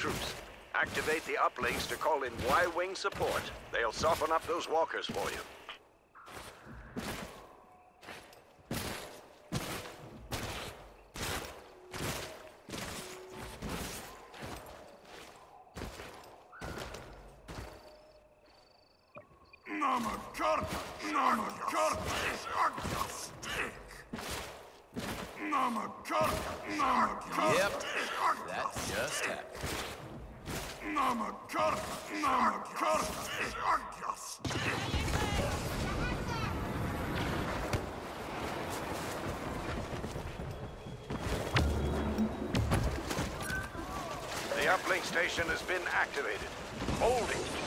troops. Activate the uplinks to call in Y-Wing support. They'll soften up those walkers for you. Namakarta! Namakarta! Stick! Namakarta! Namakarta! Yep, that just happened. Namakarta! Namakarta! Stick! The uplink station has been activated. Hold it.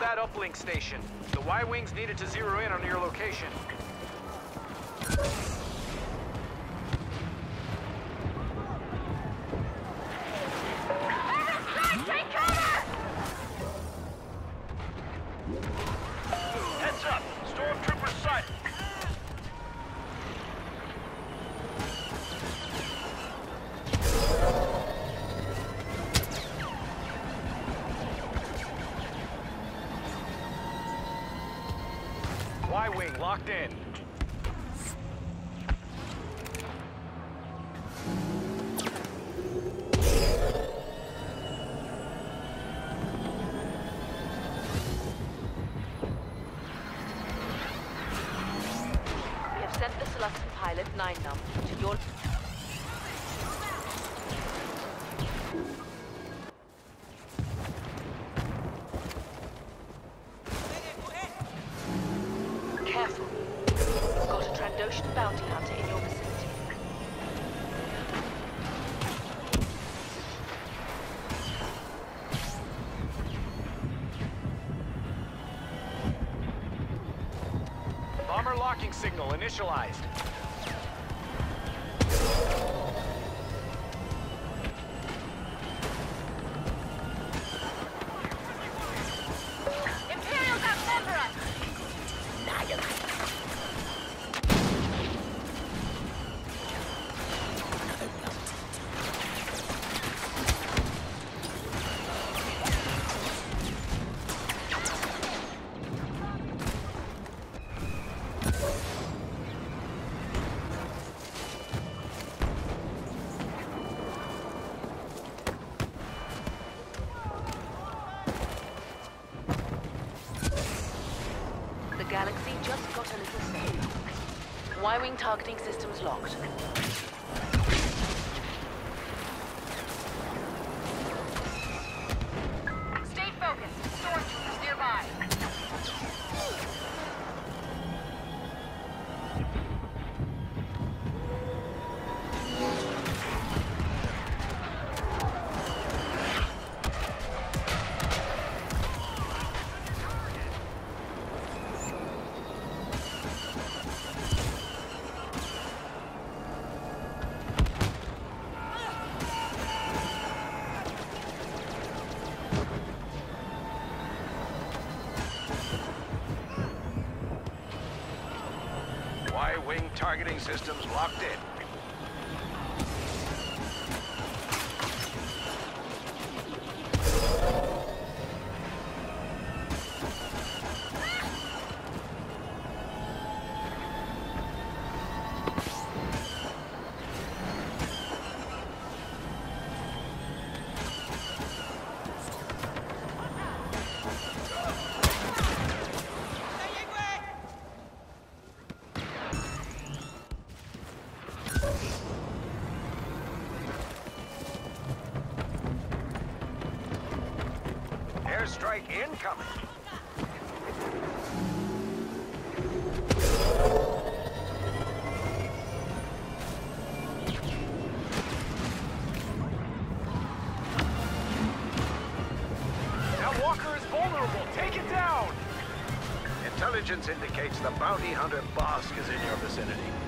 That uplink station. The Y-Wings needed to zero in on your location. Y-Wing locked in. We have sent the Sullustan pilot, Nien Nunb, to your... a Trandoshan bounty hunter in your vicinity. Bomber locking signal initialized. Galaxy just got a little. Y-Wing targeting systems locked. Y-Wing targeting systems locked in. Airstrike incoming. That walker is vulnerable. Take it down. Intelligence indicates the bounty hunter Bossk is in your vicinity.